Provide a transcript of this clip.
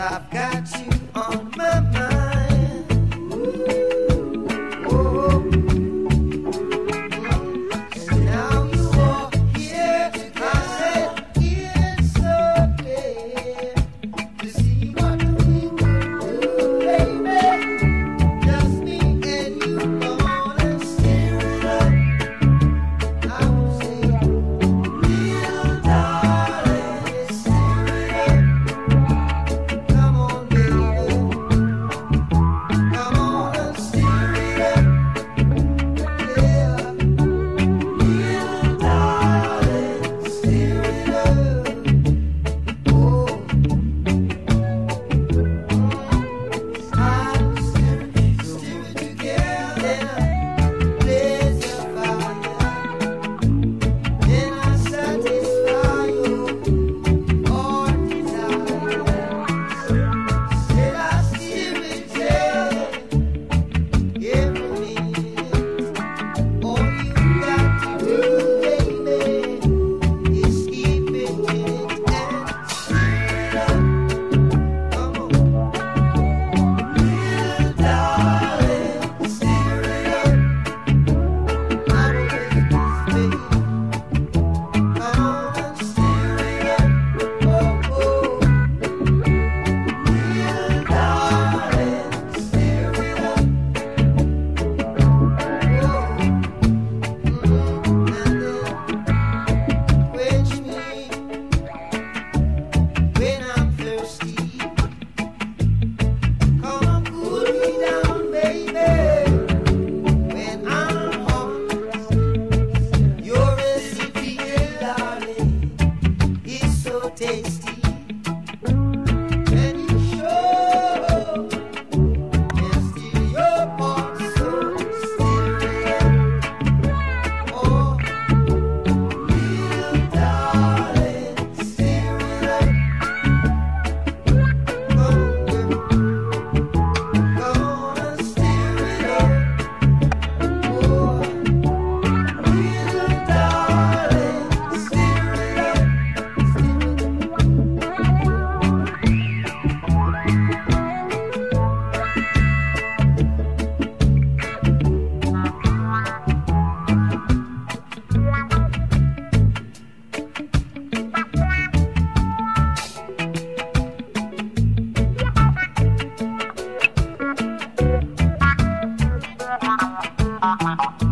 I've got you. Mm-hmm.